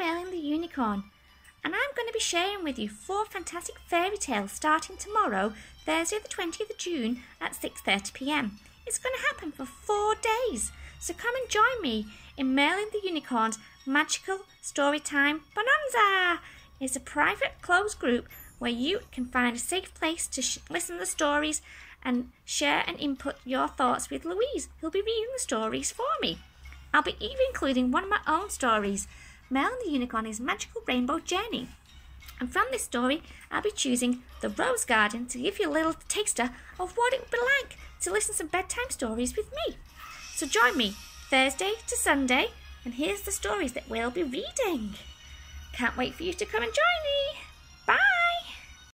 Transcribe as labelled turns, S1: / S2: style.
S1: Merlin the Unicorn, and I'm going to be sharing with you four fantastic fairy tales starting tomorrow, Thursday the 20th of June at 6:30 p.m. It's going to happen for 4 days. So come and join me in Merlin the Unicorn's Magical Storytime Bonanza. It's a private closed group where you can find a safe place to listen to the stories and share and input your thoughts with Louise, who'll be reading the stories for me. I'll be even including one of my own stories, Merlin the Unicorn's Magical Rainbow Journey. And from this story, I'll be choosing The Rose Garden to give you a little taster of what it would be like to listen to some bedtime stories with me. So join me Thursday to Sunday, and here's the stories that we'll be reading. Can't wait for you to come and join me.